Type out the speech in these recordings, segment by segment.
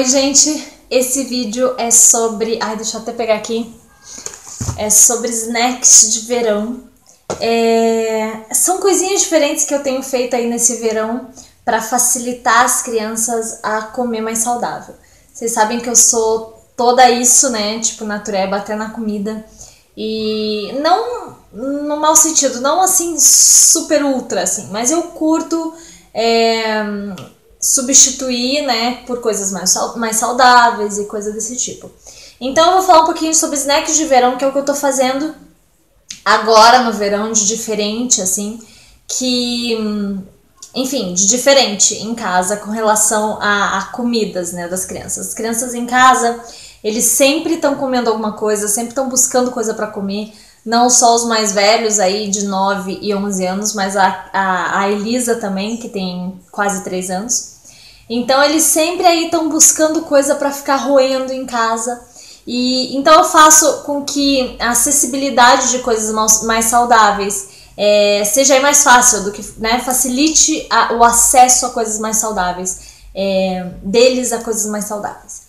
Oi, gente. Esse vídeo é sobre. Ai, deixa eu até pegar aqui. É sobre snacks de verão. É... São coisinhas diferentes que eu tenho feito aí nesse verão para facilitar as crianças a comer mais saudável. Vocês sabem que eu sou toda isso, né? Tipo, natureba até na comida. E não no mau sentido, não assim super ultra, assim, mas eu curto. É substituir, né, por coisas mais, mais saudáveis e coisas desse tipo. Então eu vou falar um pouquinho sobre snacks de verão, que é o que eu tô fazendo agora no verão de diferente, assim, que, enfim, de diferente em casa com relação a, a comidas, né, das crianças. As crianças em casa, eles sempre estão comendo alguma coisa, sempre estão buscando coisa para comer, não só os mais velhos aí de 9 e 11 anos, mas a, a, a Elisa também, que tem quase 3 anos. Então eles sempre aí estão buscando coisa para ficar roendo em casa. E então eu faço com que a acessibilidade de coisas mais saudáveis é, seja mais fácil, do que né, facilite a, o acesso a coisas mais saudáveis, é, deles a coisas mais saudáveis.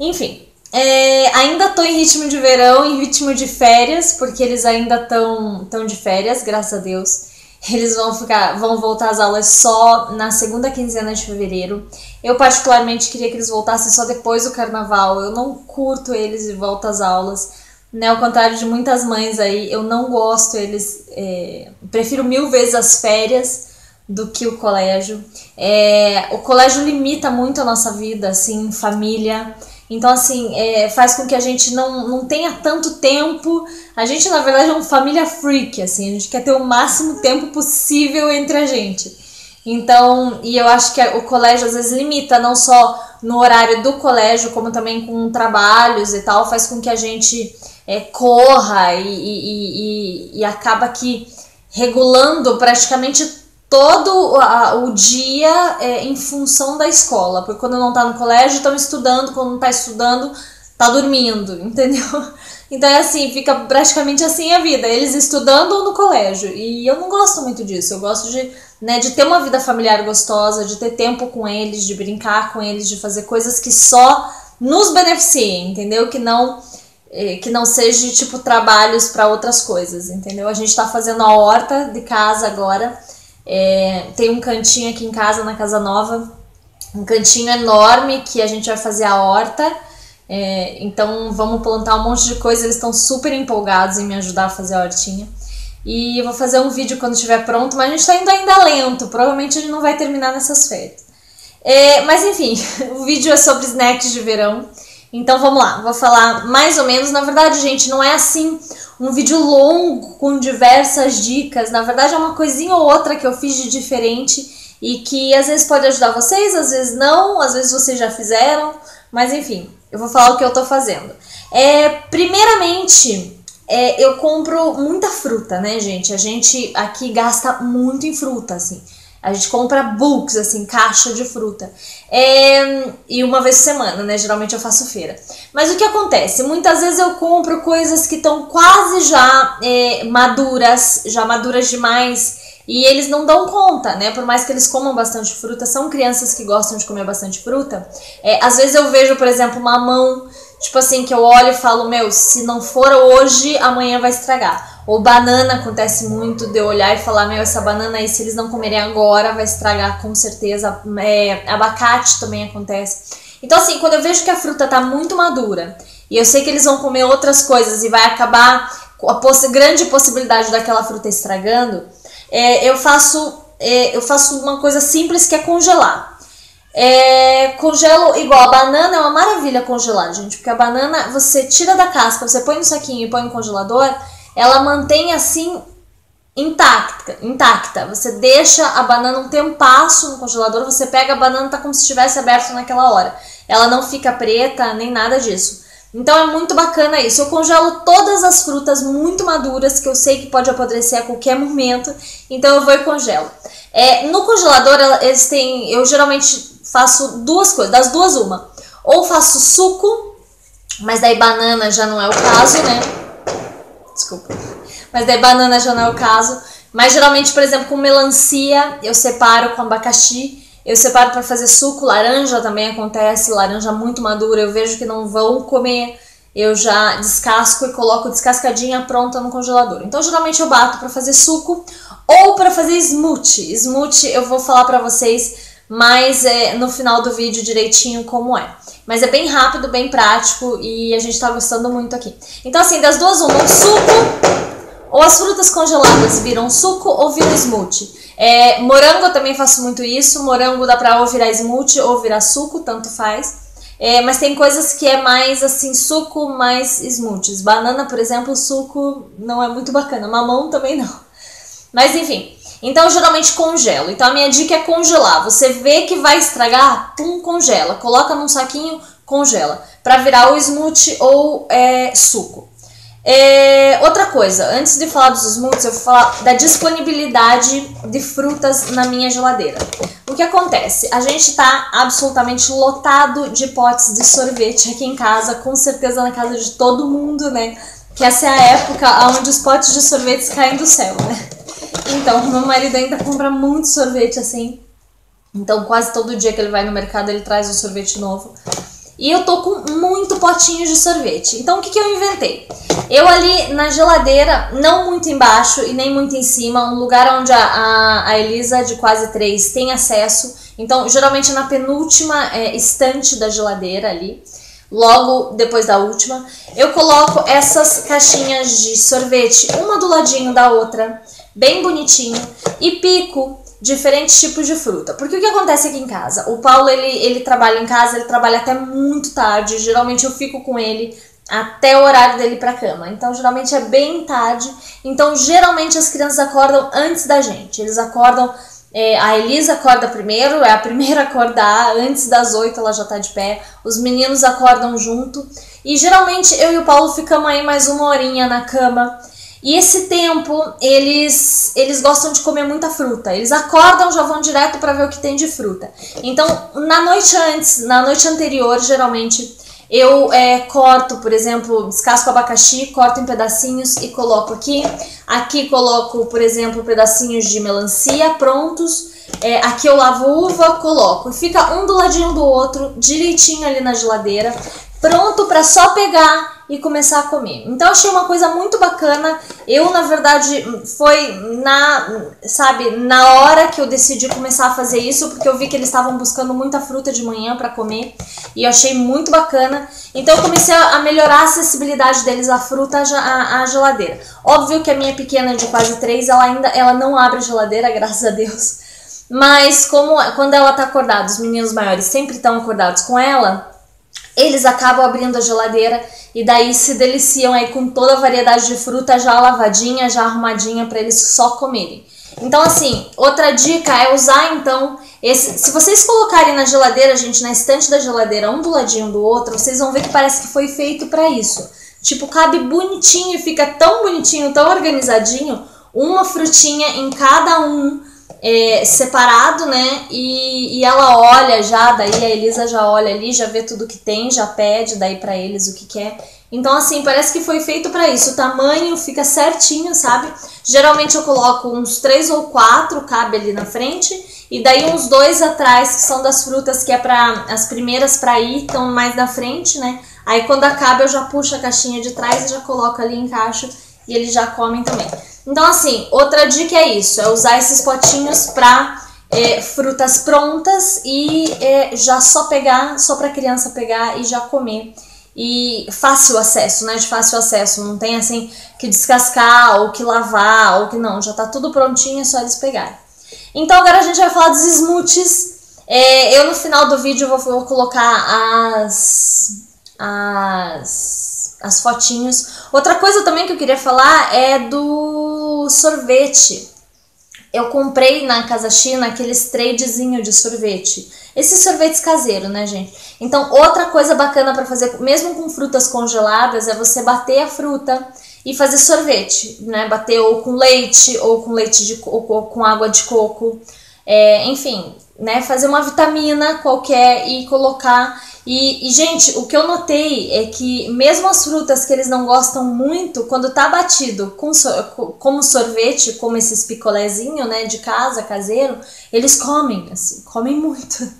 Enfim, é, ainda estou em ritmo de verão, em ritmo de férias, porque eles ainda estão tão de férias, graças a Deus. Eles vão ficar, vão voltar às aulas só na segunda quinzena de fevereiro. Eu particularmente queria que eles voltassem só depois do carnaval. Eu não curto eles de volta às aulas. Né, ao contrário de muitas mães aí, eu não gosto eles. É, prefiro mil vezes as férias do que o colégio. É, o colégio limita muito a nossa vida, assim, família. Então, assim, é, faz com que a gente não, não tenha tanto tempo. A gente, na verdade, é uma família freak, assim, a gente quer ter o máximo tempo possível entre a gente. Então, e eu acho que o colégio às vezes limita, não só no horário do colégio, como também com trabalhos e tal, faz com que a gente é, corra e, e, e, e acaba que regulando praticamente todo o dia é, em função da escola. Porque quando não tá no colégio, estão estudando, quando não tá estudando, tá dormindo, entendeu? Então é assim, fica praticamente assim a vida, eles estudando ou no colégio. E eu não gosto muito disso. Eu gosto de, né, de ter uma vida familiar gostosa, de ter tempo com eles, de brincar com eles, de fazer coisas que só nos beneficiem, entendeu? Que não é, que não seja tipo trabalhos para outras coisas, entendeu? A gente tá fazendo a horta de casa agora é, tem um cantinho aqui em casa, na Casa Nova, um cantinho enorme que a gente vai fazer a horta. É, então vamos plantar um monte de coisa, eles estão super empolgados em me ajudar a fazer a hortinha. E eu vou fazer um vídeo quando estiver pronto, mas a gente está indo ainda lento, provavelmente gente não vai terminar nessas férias. É, mas enfim, o vídeo é sobre snacks de verão. Então vamos lá, vou falar mais ou menos. Na verdade, gente, não é assim um vídeo longo com diversas dicas. Na verdade, é uma coisinha ou outra que eu fiz de diferente e que às vezes pode ajudar vocês, às vezes não, às vezes vocês já fizeram, mas enfim, eu vou falar o que eu tô fazendo. É, primeiramente, é, eu compro muita fruta, né, gente? A gente aqui gasta muito em fruta, assim. A gente compra books, assim, caixa de fruta. É, e uma vez por semana, né? Geralmente eu faço feira. Mas o que acontece? Muitas vezes eu compro coisas que estão quase já é, maduras, já maduras demais. E eles não dão conta, né? Por mais que eles comam bastante fruta, são crianças que gostam de comer bastante fruta. É, às vezes eu vejo, por exemplo, mamão, tipo assim, que eu olho e falo, meu, se não for hoje, amanhã vai estragar. Ou banana acontece muito de eu olhar e falar, meu, essa banana aí, se eles não comerem agora, vai estragar com certeza. É, abacate também acontece. Então, assim, quando eu vejo que a fruta tá muito madura e eu sei que eles vão comer outras coisas e vai acabar a poss grande possibilidade daquela fruta estragando, é, eu faço é, eu faço uma coisa simples que é congelar. É, congelo igual a banana é uma maravilha congelar, gente, porque a banana você tira da casca, você põe no saquinho e põe no congelador ela mantém assim intacta, intacta. Você deixa a banana um tempasso no congelador, você pega a banana tá como se estivesse aberto naquela hora. Ela não fica preta nem nada disso. Então é muito bacana isso. Eu congelo todas as frutas muito maduras que eu sei que pode apodrecer a qualquer momento, então eu vou e congelo. É, no congelador eles têm, eu geralmente faço duas coisas, das duas uma. Ou faço suco, mas daí banana já não é o caso, né? desculpa. Mas daí banana já não é o caso. Mas geralmente, por exemplo, com melancia, eu separo com abacaxi. Eu separo para fazer suco, laranja também acontece, laranja muito madura, eu vejo que não vão comer, eu já descasco e coloco descascadinha pronta no congelador. Então geralmente eu bato para fazer suco ou para fazer smoothie. Smoothie eu vou falar para vocês mais é, no final do vídeo direitinho como é. Mas é bem rápido, bem prático e a gente tá gostando muito aqui. Então assim, das duas uma, um suco ou as frutas congeladas viram suco ou viram smoothie. É, morango eu também faço muito isso. Morango dá pra ou virar smoothie ou virar suco, tanto faz. É, mas tem coisas que é mais assim, suco mais smoothies. Banana, por exemplo, suco não é muito bacana. Mamão também não. Mas enfim. Então geralmente congelo. Então a minha dica é congelar. Você vê que vai estragar, pum, congela. Coloca num saquinho, congela. Pra virar o smoothie ou é, suco. É, outra coisa, antes de falar dos smoothies, eu vou falar da disponibilidade de frutas na minha geladeira. O que acontece? A gente tá absolutamente lotado de potes de sorvete aqui em casa, com certeza na casa de todo mundo, né? Que essa é a época onde os potes de sorvetes caem do céu, né? Então, meu marido ainda compra muito sorvete assim. Então, quase todo dia que ele vai no mercado, ele traz um sorvete novo. E eu tô com muito potinho de sorvete. Então o que, que eu inventei? Eu ali na geladeira, não muito embaixo e nem muito em cima, um lugar onde a, a, a Elisa de quase 3 tem acesso. Então, geralmente na penúltima é, estante da geladeira ali, logo depois da última, eu coloco essas caixinhas de sorvete, uma do ladinho da outra, bem bonitinho, e pico diferentes tipos de fruta. Porque o que acontece aqui em casa? O Paulo, ele, ele trabalha em casa, ele trabalha até muito tarde. Geralmente eu fico com ele até o horário dele para cama. Então, geralmente é bem tarde. Então, geralmente as crianças acordam antes da gente. Eles acordam. É, a Elisa acorda primeiro, é a primeira a acordar. Antes das oito ela já tá de pé. Os meninos acordam junto. E geralmente eu e o Paulo ficamos aí mais uma horinha na cama. E esse tempo, eles eles gostam de comer muita fruta. Eles acordam, já vão direto para ver o que tem de fruta. Então, na noite antes, na noite anterior, geralmente, eu é, corto, por exemplo, descasco abacaxi, corto em pedacinhos e coloco aqui. Aqui coloco, por exemplo, pedacinhos de melancia prontos. É, aqui eu lavo uva, coloco. Fica um do ladinho do outro, direitinho ali na geladeira, pronto para só pegar e começar a comer. Então achei uma coisa muito bacana. Eu, na verdade, foi na, sabe, na hora que eu decidi começar a fazer isso, porque eu vi que eles estavam buscando muita fruta de manhã para comer e eu achei muito bacana. Então eu comecei a melhorar a acessibilidade deles à fruta à, geladeira. Óbvio que a minha pequena de quase três, ela ainda ela não abre a geladeira, graças a Deus. Mas como quando ela tá acordada, os meninos maiores sempre estão acordados com ela, eles acabam abrindo a geladeira e daí se deliciam aí com toda a variedade de fruta já lavadinha, já arrumadinha para eles só comerem. Então assim, outra dica é usar então esse, se vocês colocarem na geladeira, gente, na estante da geladeira, um do ladinho do outro, vocês vão ver que parece que foi feito para isso. Tipo, cabe bonitinho e fica tão bonitinho, tão organizadinho, uma frutinha em cada um é, separado, né? E, e ela olha já, daí a Elisa já olha ali, já vê tudo que tem, já pede daí para eles o que quer. Então, assim, parece que foi feito para isso. O tamanho fica certinho, sabe? Geralmente eu coloco uns três ou quatro, cabe ali na frente, e daí uns dois atrás, que são das frutas que é para as primeiras para ir, estão mais na frente, né? Aí quando acaba eu já puxo a caixinha de trás e já coloco ali em caixa e eles já comem também. Então, assim, outra dica é isso: é usar esses potinhos para é, frutas prontas e é, já só pegar, só para criança pegar e já comer. E fácil acesso, né? De fácil acesso. Não tem assim que descascar ou que lavar ou que não. Já tá tudo prontinho, é só eles pegarem. Então agora a gente vai falar dos smoothies. É, eu no final do vídeo vou, vou colocar as, as as fotinhos. Outra coisa também que eu queria falar é do sorvete. Eu comprei na Casa China aqueles tradezinho de sorvete. Esses sorvetes caseiros, né, gente? Então, outra coisa bacana para fazer, mesmo com frutas congeladas, é você bater a fruta e fazer sorvete, né? Bater ou com leite, ou com leite de coco, ou com água de coco. É, enfim, né? Fazer uma vitamina qualquer e colocar E, e, gente, o que eu notei é que mesmo as frutas que eles não gostam muito, quando tá batido com como sorvete, como esses picolézinho, né, de casa, caseiro, eles comem, assim, comem muito,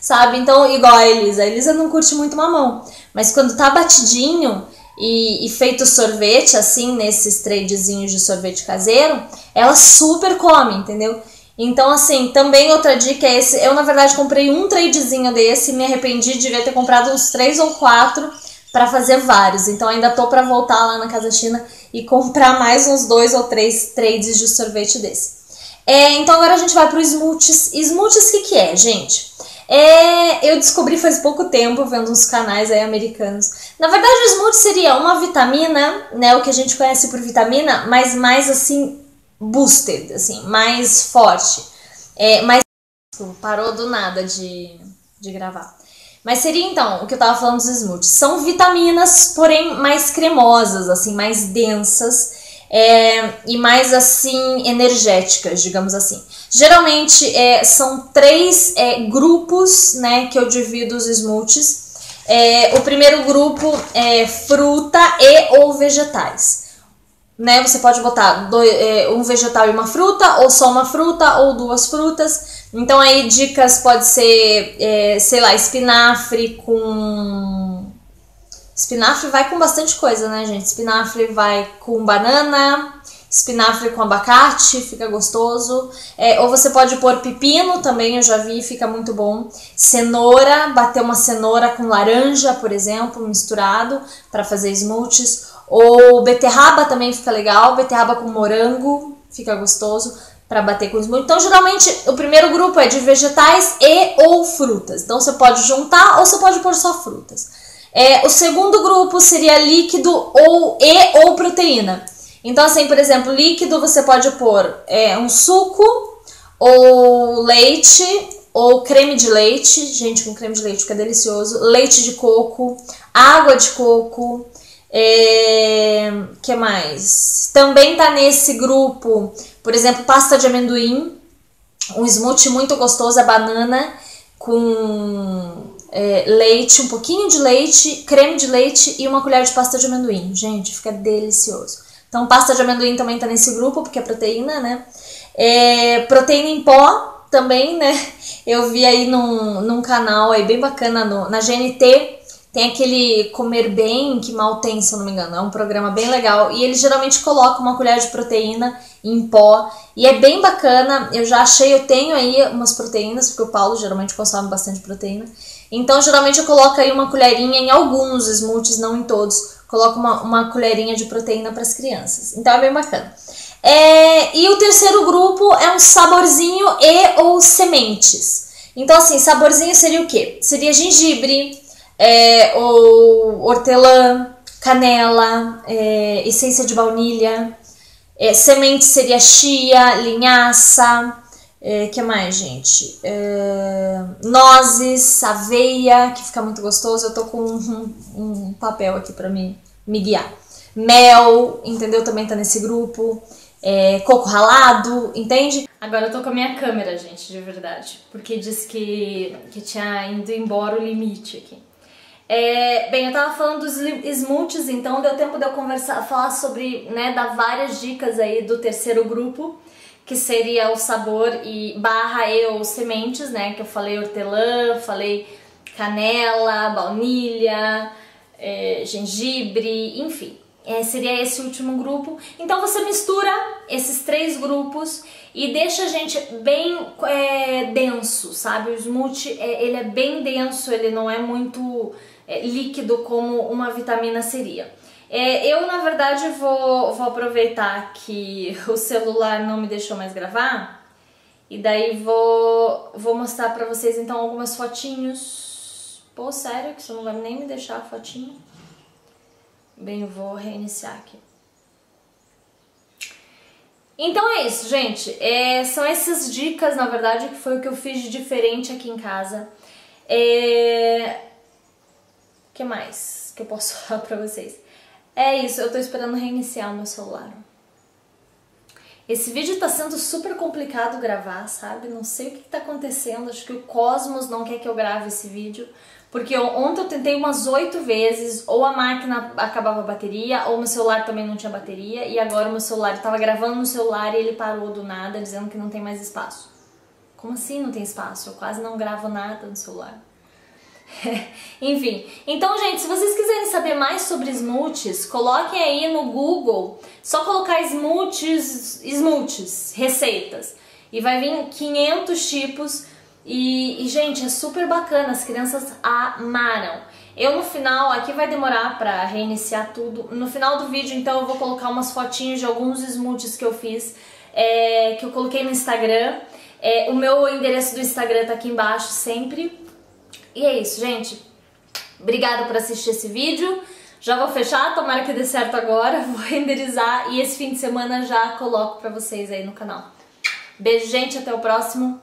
sabe? Então, igual a Elisa, a Elisa não curte muito mamão, mas quando tá batidinho e, e feito sorvete, assim, nesses tradezinhos de sorvete caseiro, ela super come, entendeu? Então, assim, também outra dica é esse. Eu, na verdade, comprei um tradezinho desse, me arrependi, de devia ter comprado uns três ou quatro para fazer vários. Então, ainda tô para voltar lá na Casa China e comprar mais uns dois ou três trades de sorvete desse. É, então, agora a gente vai pro smoothies. Smoothies, o que, que é, gente? É, eu descobri faz pouco tempo, vendo uns canais aí americanos. Na verdade, o smoothie seria uma vitamina, né? O que a gente conhece por vitamina, mas mais assim, boosted, assim, mais forte. É, mais. Parou do nada de, de gravar. Mas seria então o que eu tava falando dos smoothies. São vitaminas, porém mais cremosas, assim, mais densas é, e mais assim energéticas, digamos assim. Geralmente é, são três é, grupos né, que eu divido os smoothies. É, o primeiro grupo é fruta e ou vegetais né? Você pode botar dois, é, um vegetal e uma fruta, ou só uma fruta, ou duas frutas. Então aí dicas pode ser, é, sei lá, espinafre com. Espinafre vai com bastante coisa, né, gente? Espinafre vai com banana, espinafre com abacate, fica gostoso. É, ou você pode pôr pepino também, eu já vi, fica muito bom. Cenoura, bater uma cenoura com laranja, por exemplo, misturado para fazer smoothies. Ou beterraba também fica legal, beterraba com morango, fica gostoso para bater com smoothie. Então, geralmente, o primeiro grupo é de vegetais e ou frutas. Então, você pode juntar ou você pode pôr só frutas. É, o segundo grupo seria líquido ou e ou proteína. Então, assim, por exemplo, líquido você pode pôr é, um suco ou leite ou creme de leite. Gente, com creme de leite fica delicioso. Leite de coco, água de coco, é, que mais? Também tá nesse grupo, por exemplo, pasta de amendoim, um smoothie muito gostoso, a banana com é, leite, um pouquinho de leite, creme de leite e uma colher de pasta de amendoim. Gente, fica delicioso. Então, pasta de amendoim também tá nesse grupo, porque é proteína, né? É, proteína em pó também, né? Eu vi aí num, num canal aí bem bacana no, na GNT, tem aquele Comer Bem, que mal tem, se eu não me engano. É um programa bem legal. E ele geralmente coloca uma colher de proteína em pó. E é bem bacana. Eu já achei, eu tenho aí umas proteínas, porque o Paulo geralmente consome bastante proteína. Então, geralmente eu coloco aí uma colherinha em alguns smoothies, não em todos. Coloco uma, uma colherinha de proteína para as crianças. Então é bem bacana. É, e o terceiro grupo é um saborzinho e ou sementes. Então, assim, saborzinho seria o quê? Seria gengibre, é, ou hortelã, canela, é, essência de baunilha, é, semente seria chia, linhaça, é, que mais, gente? É, nozes, aveia, que fica muito gostoso. Eu tô com um, um papel aqui para me, me guiar. Mel, entendeu? Também tá nesse grupo. É, coco ralado, entende? Agora eu tô com a minha câmera, gente, de verdade. Porque disse que, que tinha ido embora o limite aqui. É, bem, eu tava falando dos smoothies, então deu tempo de eu conversar, falar sobre, né, dar várias dicas aí do terceiro grupo, que seria o sabor e barra e ou sementes, né, que eu falei hortelã, falei canela, baunilha, é, gengibre, enfim. É, seria esse último grupo. Então você mistura esses três grupos e deixa a gente bem é, denso, sabe? O smoothie, é, ele é bem denso, ele não é muito é, líquido como uma vitamina seria. É, eu, na verdade, vou, vou aproveitar que o celular não me deixou mais gravar e daí vou, vou mostrar pra vocês então algumas fotinhos. Pô, sério, que você não vai nem me deixar a fotinho? Bem, vou reiniciar aqui. Então é isso, gente. É, são essas dicas, na verdade, que foi o que eu fiz de diferente aqui em casa. É, que mais que eu posso falar pra vocês? É isso, eu tô esperando reiniciar o meu celular. Esse vídeo tá sendo super complicado gravar, sabe? Não sei o que tá acontecendo, acho que o Cosmos não quer que eu grave esse vídeo, Porque ontem eu tentei umas oito vezes, ou a máquina acabava a bateria, ou meu celular também não tinha bateria, e agora o meu celular, eu tava gravando no celular e ele parou do nada, dizendo que não tem mais espaço. Como assim não tem espaço? Eu quase não gravo nada no celular. Enfim, então gente, se vocês quiserem saber mais sobre smoothies, coloquem aí no Google, só colocar smoothies, smoothies, receitas, e vai vir 500 tipos e, e, gente, é super bacana, as crianças amaram. Eu no final, aqui vai demorar pra reiniciar tudo. No final do vídeo, então, eu vou colocar umas fotinhas de alguns smoothies que eu fiz, é, que eu coloquei no Instagram. É, o meu endereço do Instagram tá aqui embaixo sempre. E é isso, gente. Obrigada por assistir esse vídeo. Já vou fechar, tomara que dê certo agora. Vou renderizar e esse fim de semana já coloco pra vocês aí no canal. Beijo, gente. Até o próximo.